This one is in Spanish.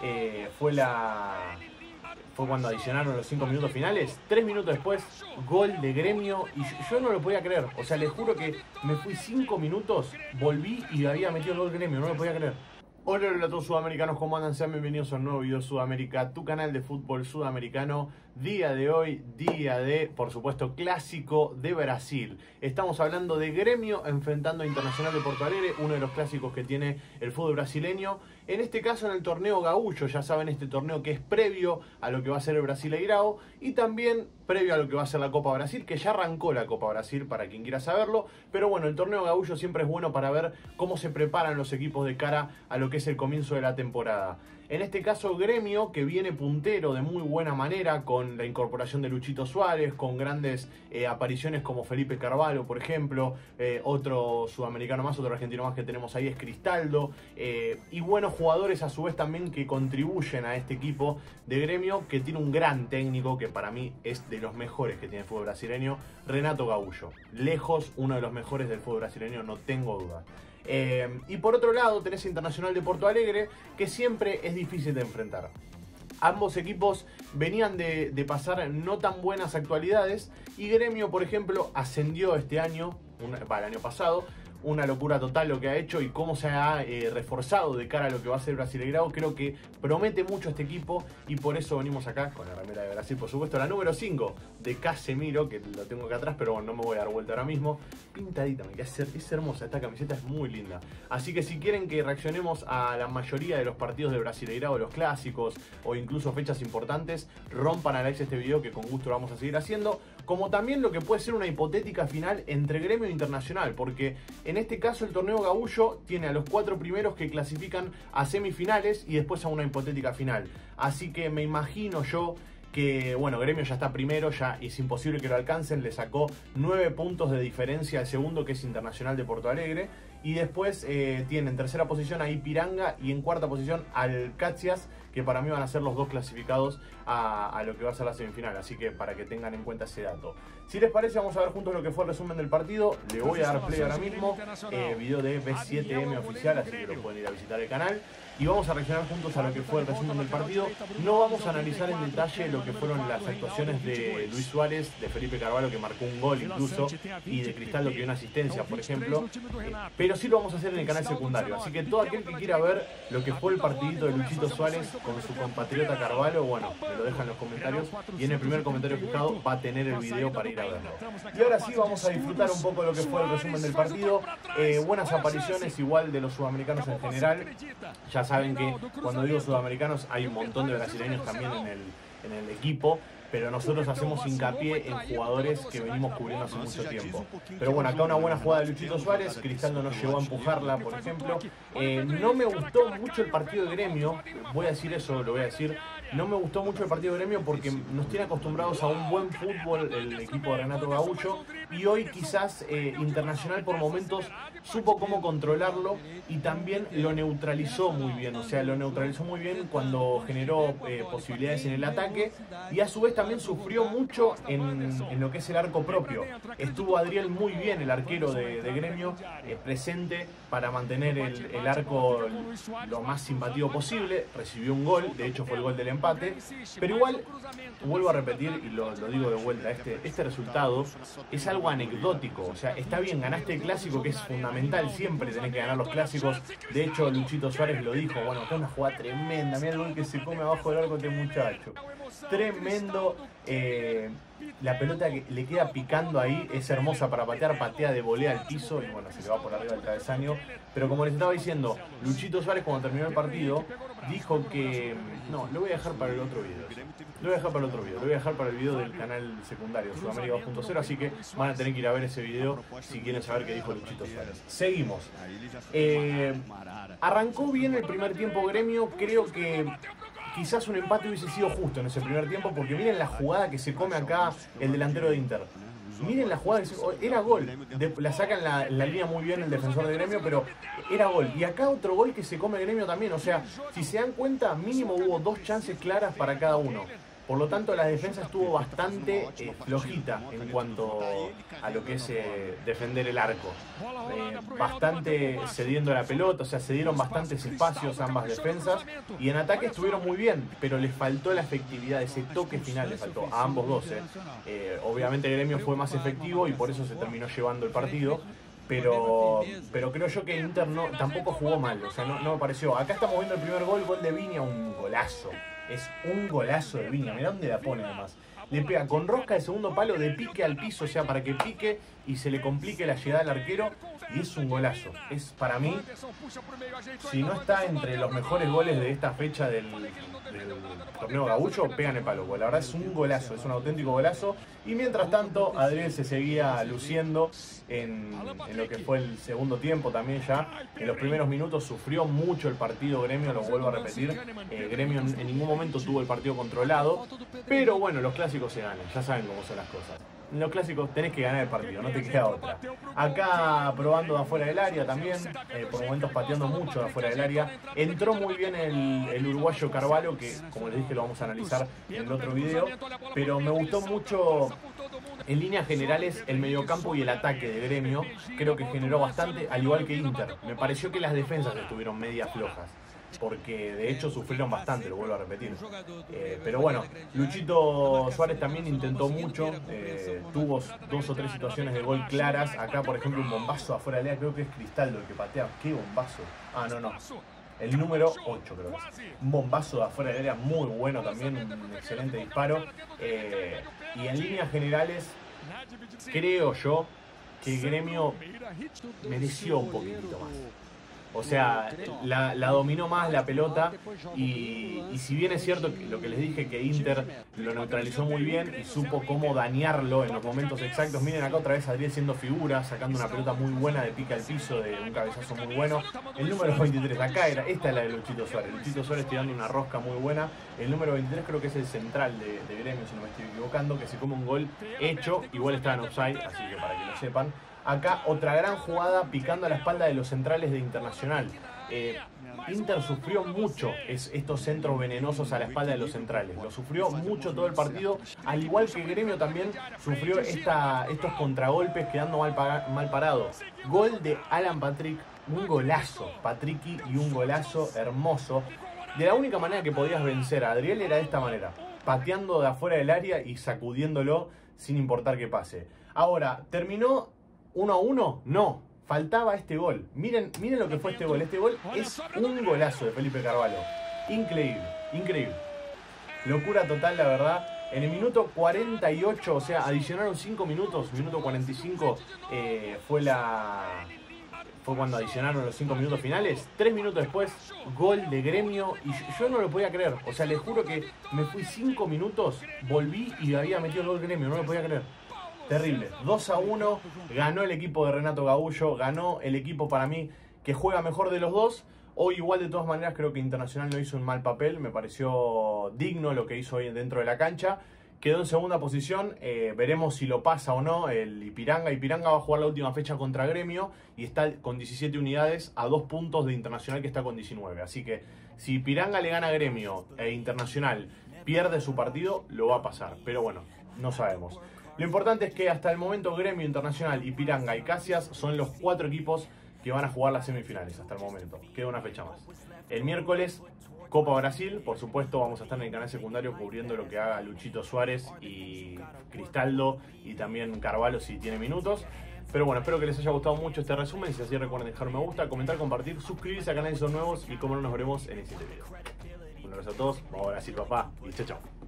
eh, fue la fue cuando adicionaron los 5 minutos finales. 3 minutos después, gol de gremio. Y yo, no lo podía creer. O sea, les juro que me fui 5 minutos, volví y había metido el gol gremio. No lo podía creer. Hola, hola a todos sudamericanos, ¿cómo andan? Sean bienvenidos a un nuevo video Sudamérica, tu canal de fútbol sudamericano. Día de hoy, día de, por supuesto, clásico de Brasil. Estamos hablando de Gremio enfrentando a Internacional de Porto Alegre, uno de los clásicos que tiene el fútbol brasileño. En este caso en el torneo Gaullo, ya saben, este torneo que es previo a lo que va a ser el Brasileirao y también previo a lo que va a ser la Copa Brasil, que ya arrancó la Copa Brasil para quien quiera saberlo. Pero bueno, el torneo Gaullo siempre es bueno para ver cómo se preparan los equipos de cara a lo que es el comienzo de la temporada. En este caso, Gremio, que viene puntero de muy buena manera con la incorporación de Luchito Suárez, con grandes eh, apariciones como Felipe Carvalho, por ejemplo, eh, otro sudamericano más, otro argentino más que tenemos ahí es Cristaldo, eh, y buenos jugadores a su vez también que contribuyen a este equipo de Gremio, que tiene un gran técnico que para mí es de los mejores que tiene el fútbol brasileño, Renato Gaullo. Lejos, uno de los mejores del fútbol brasileño, no tengo duda. Eh, y por otro lado tenés Internacional de Porto Alegre, que siempre es difícil de enfrentar. Ambos equipos venían de, pasar no tan buenas actualidades y Gremio, por ejemplo, ascendió este año, el año pasado, una locura total lo que ha hecho y cómo se ha eh, reforzado de cara a lo que va a ser Brasileirao. Creo que promete mucho este equipo y por eso venimos acá con la remera de Brasil, por supuesto, la número 5 de Casemiro, que lo tengo acá atrás, pero bueno, no me voy a dar vuelta ahora mismo. Pintadita, me queda es hermosa, esta camiseta es muy linda. Así que si quieren que reaccionemos a la mayoría de los partidos de Brasileirao, los clásicos o incluso fechas importantes, rompan a like este video que con gusto lo vamos a seguir haciendo. Como también lo que puede ser una hipotética final entre gremio e internacional, porque en este caso el torneo Gabullo tiene a los cuatro primeros que clasifican a semifinales y después a una hipotética final. Así que me imagino yo que bueno, Gremio ya está primero, ya es imposible que lo alcancen, le sacó 9 puntos de diferencia al segundo que es Internacional de Porto Alegre y después eh, tiene en tercera posición a Ipiranga y en cuarta posición al Catsias, que para mí van a ser los dos clasificados a, a, lo que va a ser la semifinal, así que para que tengan en cuenta ese dato. Si les parece, vamos a ver juntos lo que fue el resumen del partido. Le voy a dar play ahora mismo, eh, video de B7M oficial, así que lo pueden ir a visitar el canal. Y vamos a reaccionar juntos a lo que fue el resumen del partido. No vamos a analizar en detalle lo que fueron las actuaciones de Luis Suárez, de Felipe Carvalho, que marcó un gol incluso, y de Cristaldo, que dio una asistencia, por ejemplo. Eh, pero sí lo vamos a hacer en el canal secundario. Así que todo aquel que quiera ver lo que fue el partidito de Luchito Suárez con su compatriota Carvalho, bueno, me lo deja en los comentarios. Y en el primer comentario fijado va a tener el video para ir a verlo. Y ahora sí vamos a disfrutar un poco lo que fue el resumen del partido. Eh, buenas apariciones igual de los sudamericanos en general. Ya saben que cuando digo sudamericanos hay un montón de brasileños también en el, en el equipo pero nosotros hacemos hincapié en jugadores que venimos cubriendo hace mucho tiempo. Pero bueno, acá una buena jugada de Luchito Suárez, Cristaldo nos llevó a empujarla, por ejemplo. Eh, no me gustó mucho el partido de gremio, voy a decir eso, lo voy a decir. No me gustó mucho el partido de gremio porque nos tiene acostumbrados a un buen fútbol el equipo de Renato Gaullo y hoy quizás eh, Internacional por momentos supo cómo controlarlo y también lo neutralizó muy bien, o sea, lo neutralizó muy bien cuando generó eh, posibilidades en el ataque y a su vez también sufrió mucho en, en, lo que es el arco propio. Estuvo Adriel muy bien, el arquero de, de gremio, eh, presente para mantener el, arco lo más simpático posible. Recibió un gol, de hecho fue el gol del empate. Pero igual, vuelvo a repetir y lo, lo digo de vuelta, este, este resultado es algo anecdótico. O sea, está bien, ganaste el clásico que es fundamental, siempre tenés que ganar los clásicos. De hecho, Luchito Suárez lo dijo, bueno, fue una jugada tremenda, mira el gol que se come abajo del arco este muchacho. Tremendo. Eh, la pelota que le queda picando ahí es hermosa para patear, patea de volea al piso y bueno, se le va por arriba del travesaño. Pero como les estaba diciendo, Luchito Suárez cuando terminó el partido dijo que... No, lo voy a dejar para el otro video. Lo voy a dejar para el otro video. Lo voy a dejar para el video del canal secundario Sudamérica 2.0. Así que van a tener que ir a ver ese video si quieren saber qué dijo Luchito Suárez. Seguimos. Eh, arrancó bien el primer tiempo gremio. Creo que quizás un empate hubiese sido justo en ese primer tiempo, porque miren la jugada que se come acá el delantero de Inter. Miren la jugada, era gol. La saca en la, la, línea muy bien el defensor de gremio, pero era gol. Y acá otro gol que se come gremio también. O sea, si se dan cuenta, mínimo hubo dos chances claras para cada uno. Por lo tanto, la defensa estuvo bastante eh, flojita en cuanto a lo que es eh, defender el arco. Eh, bastante cediendo la pelota, o sea, se dieron bastantes espacios ambas defensas y en ataque estuvieron muy bien, pero les faltó la efectividad, ese toque final les faltó a ambos dos. obviamente el gremio fue más efectivo y por eso se terminó llevando el partido pero, pero creo yo que Inter no, tampoco jugó mal, o sea, no, no me pareció. Acá estamos viendo el primer gol, gol de Viña, un golazo. Es un golazo de Viña, mirá dónde la pone nomás. Le pega con rosca de segundo palo de pique al piso, o sea, para que pique y se le complique la llegada al arquero. Y es un golazo. Es para mí, si no está entre los mejores goles de esta fecha del, torneo Gabullo, pegan el palo. La verdad es un golazo, es un auténtico golazo. Y mientras tanto, Adriel se seguía luciendo en, lo que fue el segundo tiempo también ya. En los primeros minutos sufrió mucho el partido Gremio, lo vuelvo a repetir. Eh, Gremio en ningún momento tuvo el partido controlado. Pero bueno, los clásicos se ganan, ya saben cómo son las cosas en los clásicos tenés que ganar el partido, no te queda otra. Acá probando de afuera del área también, eh, por momentos pateando mucho de afuera del área. Entró muy bien el, uruguayo Carvalho, que como les dije lo vamos a analizar en otro video, pero me gustó mucho en líneas generales el mediocampo y el ataque de gremio. Creo que generó bastante, al igual que Inter. Me pareció que las defensas estuvieron medias flojas porque de hecho sufrieron bastante, lo vuelvo a repetir. Eh, pero bueno, Luchito Suárez también intentó mucho, eh, tuvo dos o tres situaciones de gol claras. Acá, por ejemplo, un bombazo afuera de la creo que es Cristaldo el que patea. ¡Qué bombazo! Ah, no, no. El número 8 creo que es. Un bombazo de afuera del área muy bueno también, un excelente disparo. Eh, y en líneas generales, creo yo que el gremio mereció un poquitito más. O sea, la, dominó más la pelota y, si bien es cierto lo que les dije que Inter lo neutralizó muy bien y supo cómo dañarlo en los momentos exactos. Miren acá otra vez Adriel siendo figura, sacando una pelota muy buena de pica al piso, de un cabezazo muy bueno. El número 23, acá era, esta es la de Luchito Suárez. Luchito Suárez tirando una rosca muy buena. El número 23 creo que es el central de, de Gremio, si no me estoy equivocando, que se come un gol hecho, igual está en offside, así que para que lo sepan. Acá otra gran jugada picando a la espalda de los centrales de Internacional. Eh, Inter sufrió mucho estos centros venenosos a la espalda de los centrales. Lo sufrió mucho todo el partido, al igual que Gremio también sufrió estos contragolpes quedando mal, mal parado. Gol de Alan Patrick, un golazo, Patricky y un golazo hermoso. De la única manera que podías vencer a Adriel era de esta manera, pateando de afuera del área y sacudiéndolo sin importar qué pase. Ahora, terminó 1 a 1, no, faltaba este gol. Miren, miren lo que fue este gol. Este gol es un golazo de Felipe Carvalho. Increíble, increíble. Locura total, la verdad. En el minuto 48, o sea, adicionaron 5 minutos, minuto 45 eh, fue la fue cuando adicionaron los 5 minutos finales. 3 minutos después, gol de gremio. Y yo, no lo podía creer. O sea, les juro que me fui 5 minutos, volví y había metido el gol gremio. No lo podía creer. Terrible. 2 a 1. Ganó el equipo de Renato Gaullo. Ganó el equipo para mí que juega mejor de los dos. Hoy igual de todas maneras creo que Internacional no hizo un mal papel. Me pareció digno lo que hizo hoy dentro de la cancha. Quedó en segunda posición. Eh, veremos si lo pasa o no el Ipiranga. Ipiranga va a jugar la última fecha contra Gremio y está con 17 unidades a dos puntos de Internacional que está con 19. Así que si Ipiranga le gana a Gremio e Internacional pierde su partido, lo va a pasar. Pero bueno, no sabemos. Lo importante es que hasta el momento Gremio Internacional, Ipiranga y Casias son los cuatro equipos que van a jugar las semifinales hasta el momento. Queda una fecha más. El miércoles, Copa Brasil. Por supuesto, vamos a estar en el canal secundario cubriendo lo que haga Luchito Suárez y Cristaldo y también Carvalho si tiene minutos. Pero bueno, espero que les haya gustado mucho este resumen. Si así recuerden dejar un me gusta, comentar, compartir, suscribirse al canal si son nuevos y como no nos veremos en el siguiente video. Un abrazo a todos, vamos a Brasil papá y chao chao.